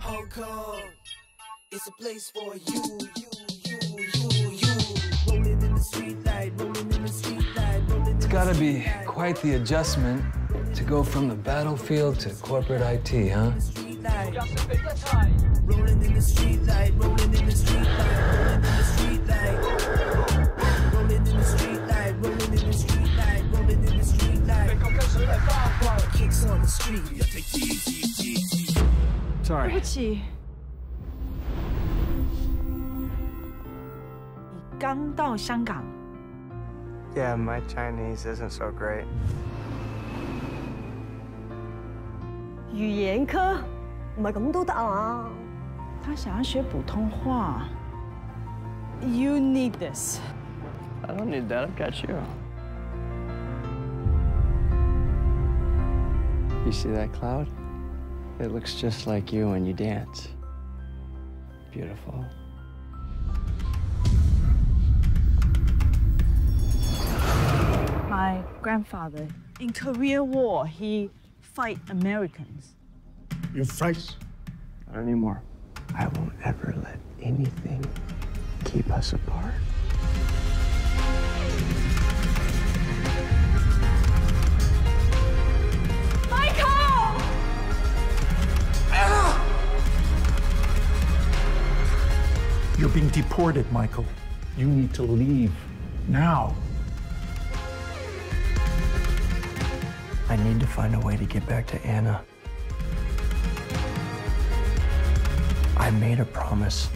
Hong Kong. It's a place for you, you, you, you, you. Rolling in the street light, rolling in the street light, rolling in It's gotta be quite the adjustment to go from the battlefield to corporate IT, huh? Rolling in the street light, rolling in the street light, rolling in the street light. Rolling in the street light, rolling in the street light, rolling in the street light. Kicks on the street, take easy. 对 Sorry. 不起，你刚到香港，Yeah, my Chinese isn't so great. 语言科唔係咁都得啊！他想要學普通話。You need this。I don't need that. I've got you. You see that cloud? It looks just like you when you dance. Beautiful. My grandfather in Korean War, he fight Americans. You're French? Not anymore. I won't ever let anything keep us apart. You're being deported, Michael. You need to leave now. I need to find a way to get back to Anna. I made a promise.